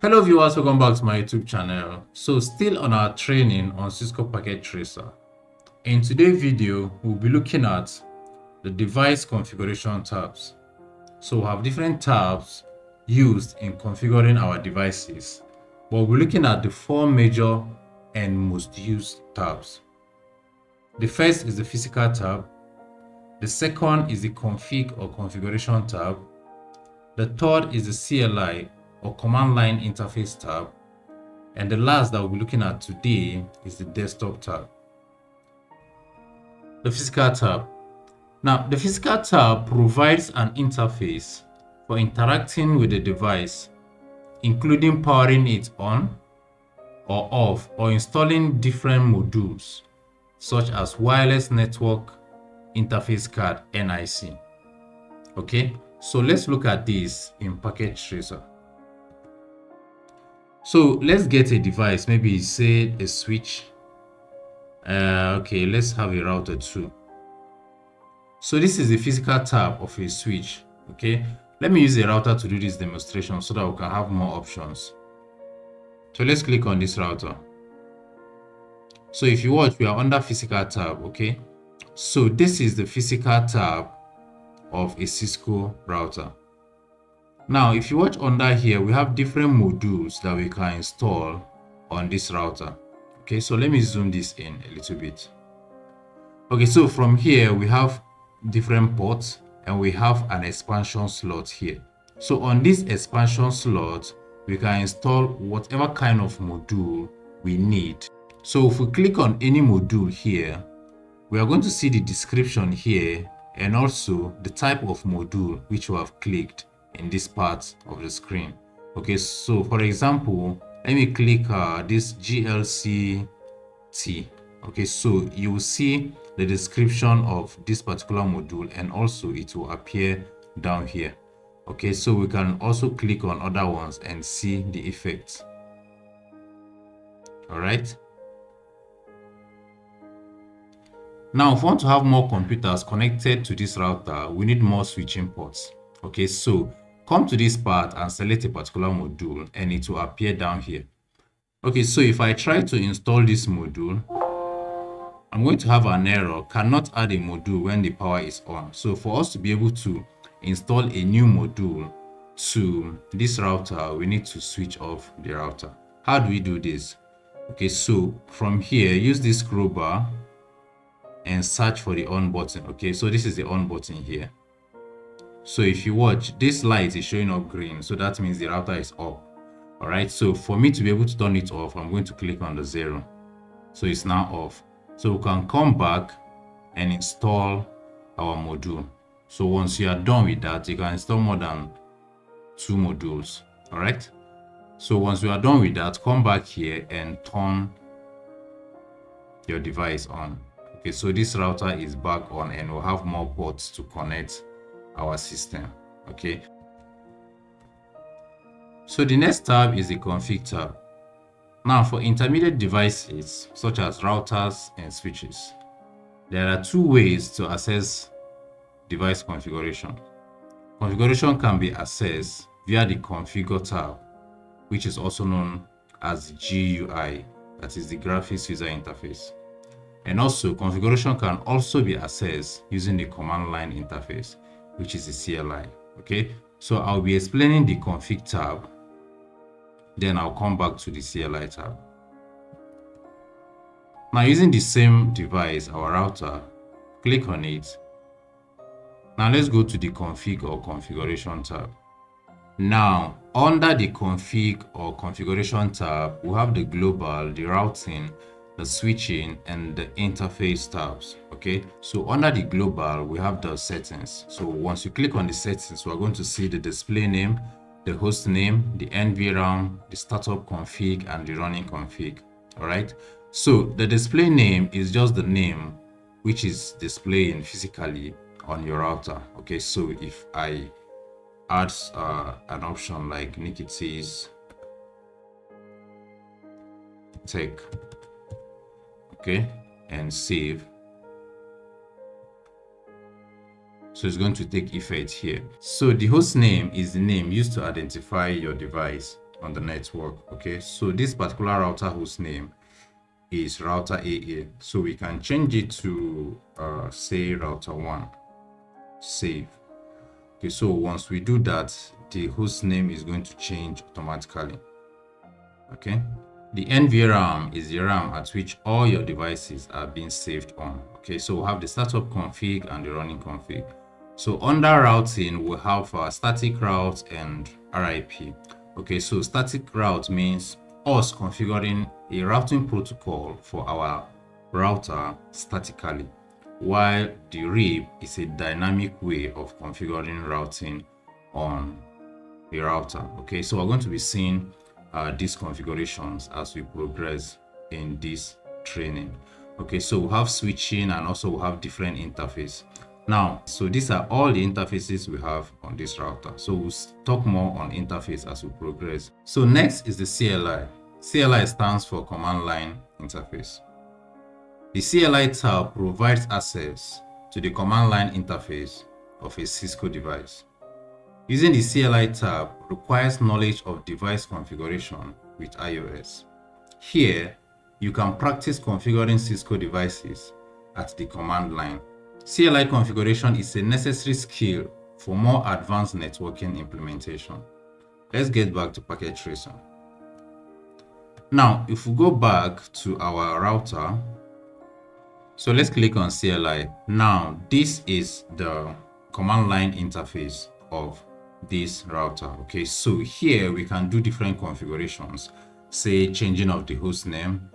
Hello viewers, welcome back to my YouTube channel. So still on our training on Cisco Packet Tracer. In today's video, we'll be looking at the device configuration tabs. So we have different tabs used in configuring our devices, but we're looking at the four major and most used tabs. The first is the physical tab. The second is the config or configuration tab. The third is the CLI or command line interface tab. And the last that we'll be looking at today is the desktop tab. The physical tab. Now, the physical tab provides an interface for interacting with the device, including powering it on or off or installing different modules such as wireless network interface card NIC. Okay, so let's look at this in Packet Tracer. So let's get a device, maybe say a switch. Uh, okay, let's have a router too. So this is the physical tab of a switch. Okay, let me use a router to do this demonstration so that we can have more options. So let's click on this router. So if you watch, we are under physical tab, okay? So this is the physical tab of a Cisco router. Now, if you watch under here, we have different modules that we can install on this router. Okay, so let me zoom this in a little bit. Okay, so from here, we have different ports and we have an expansion slot here. So on this expansion slot, we can install whatever kind of module we need. So if we click on any module here, we are going to see the description here and also the type of module which we have clicked in this part of the screen. Okay, so for example, let me click uh, this GLCT. Okay, so you will see the description of this particular module and also it will appear down here. Okay, so we can also click on other ones and see the effects. All right. Now, if we want to have more computers connected to this router, we need more switching ports. Okay, so come to this part and select a particular module and it will appear down here. Okay, so if I try to install this module, I'm going to have an error, cannot add a module when the power is on. So for us to be able to install a new module to this router, we need to switch off the router. How do we do this? Okay, so from here, use this scroll bar and search for the on button okay so this is the on button here so if you watch this light is showing up green so that means the router is up. All right so for me to be able to turn it off i'm going to click on the zero. So it's now off. So we can come back and install our module. So once you are done with that you can install more than two modules. All right so once you are done with that come back here and turn your device on. Okay so this router is back on and we'll have more ports to connect our system okay? So the next tab is the config tab. Now for intermediate devices such as routers and switches there are two ways to access device configuration. Configuration can be accessed via the configure tab which is also known as GUI that is the graphics user interface. And also configuration can also be accessed using the command line interface, which is the CLI. Okay, so I'll be explaining the config tab, then I'll come back to the CLI tab. Now using the same device, our router, click on it. Now let's go to the config or configuration tab. Now, under the config or configuration tab, we have the global, the routing, the switching and the interface tabs okay? So under the global we have the settings. So once you click on the settings we're going to see the display name the host name the nvram the startup config and the running config all right so the display name is just the name which is displaying physically on your router okay? So if i add uh, an option like nikitis tech okay and save so it's going to take effect here. So the host name is the name used to identify your device on the network okay? So this particular router host name is router AA so we can change it to uh, say router 1 save okay so once we do that the host name is going to change automatically okay the NVRAM is the RAM at which all your devices are being saved on okay? So we have the startup config and the running config. So under routing we have our static route and RIP okay? So static route means us configuring a routing protocol for our router statically while the RIP is a dynamic way of configuring routing on a router okay? So we're going to be seeing uh, these configurations as we progress in this training. Okay so we have switching and also we have different interface. Now so these are all the interfaces we have on this router. So we'll talk more on interface as we progress. So next is the CLI CLI stands for command line interface. The CLI tab provides access to the command line interface of a Cisco device. Using the CLI tab requires knowledge of device configuration with IOS here you can practice configuring Cisco devices at the command line CLI configuration is a necessary skill for more advanced networking implementation. Let's get back to packet tracer. Now, if we go back to our router, so let's click on CLI. Now, this is the command line interface of this router. Okay, so here we can do different configurations, say changing of the host name,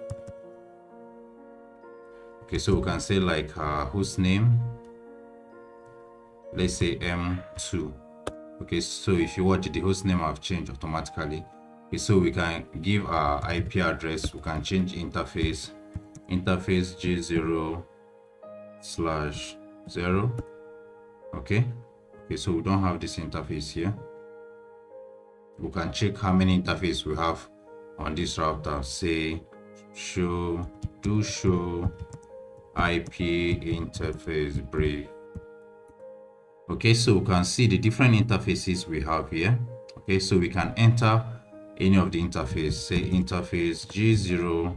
okay so we can say like uh, host name. Let's say m2 okay so if you watch the host name have changed automatically. Okay so we can give our ip address. We can change interface. Interface g0 slash 0 okay okay so we don't have this interface here we can check how many interface we have on this router say show do show IP interface brief. Okay, so we can see the different interfaces we have here. Okay, so we can enter any of the interface, say interface G0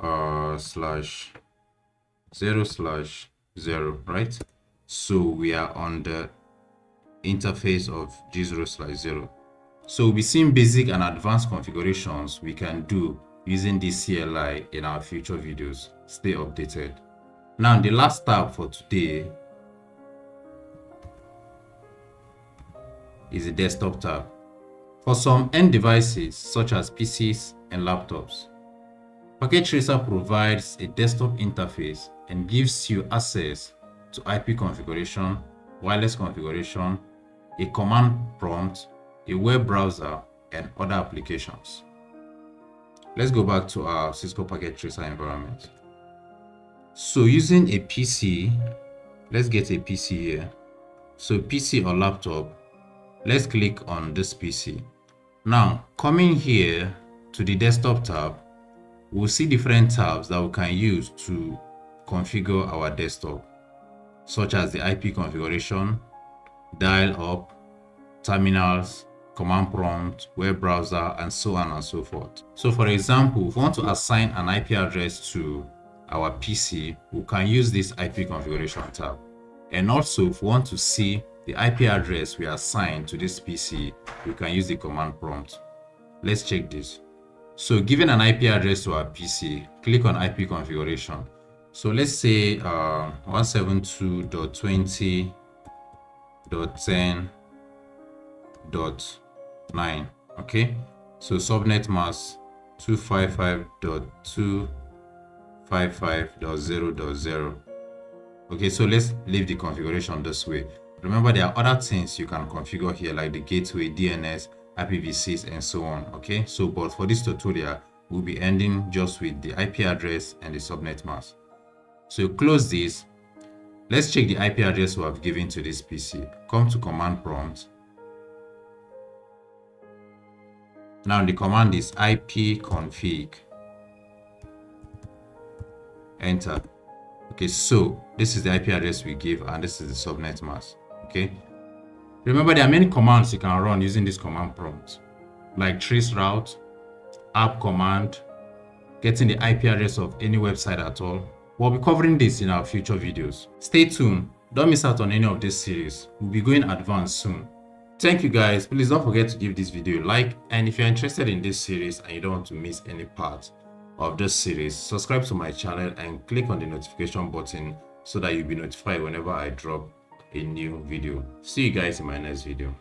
uh, slash 0 slash 0, right? So we are on the interface of G0 slash 0. So we'll be seeing basic and advanced configurations we can do using this CLI in our future videos. Stay updated. Now, the last tab for today is the desktop tab. For some end devices such as PCs and laptops, Packet Tracer provides a desktop interface and gives you access to IP configuration, wireless configuration, a command prompt, a web browser, and other applications. Let's go back to our Cisco Packet Tracer environment. So using a PC, let's get a PC here. So PC or laptop, let's click on this PC. Now, coming here to the desktop tab, we'll see different tabs that we can use to configure our desktop, such as the IP configuration, dial up, terminals, command prompt, web browser, and so on and so forth. So for example, if we want to assign an IP address to our PC, we can use this IP configuration tab. And also, if we want to see the IP address we assigned to this PC, we can use the command prompt. Let's check this. So given an IP address to our PC, click on IP configuration. So let's say uh, 172.20.10. 9 okay? So subnet mask 255.255.0.0 okay so let's leave the configuration this way. Remember there are other things you can configure here like the gateway dns ipv6 and so on okay? So but for this tutorial we'll be ending just with the ip address and the subnet mask so close this let's check the ip address we have given to this pc come to command prompt Now the command is ipconfig. Enter. Okay, so this is the IP address we give and this is the subnet mask. Okay. Remember there are many commands you can run using this command prompt. like trace route, arp command, getting the IP address of any website at all. We'll be covering this in our future videos. Stay tuned. Don't miss out on any of this series. We'll be going advanced soon. Thank you guys. Please don't forget to give this video a like. And if you're interested in this series and you don't want to miss any part of this series, subscribe to my channel and click on the notification button so that you'll be notified whenever I drop a new video. See you guys in my next video.